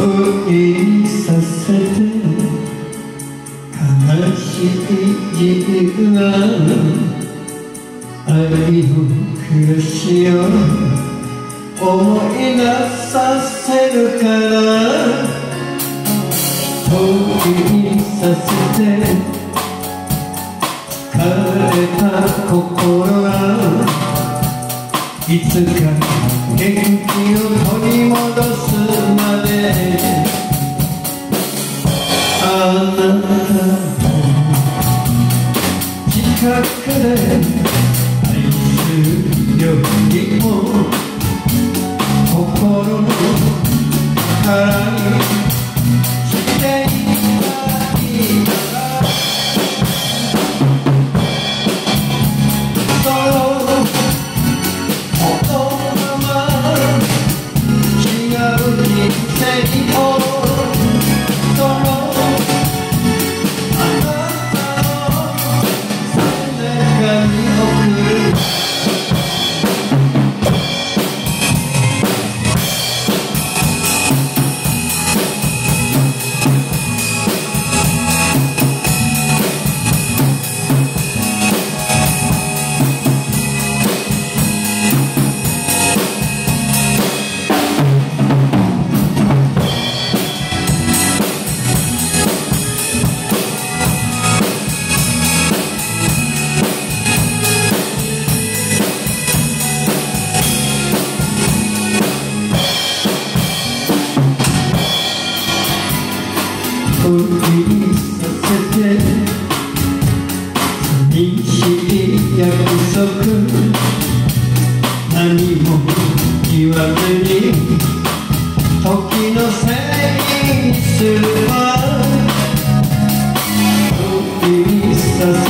封印させて悲しい自分愛の悔しを思い出させるから封印させて枯れた心がいつか元気を心の殻に封印させて寂しい約束。何も言わずに時のせいにするわ封印させ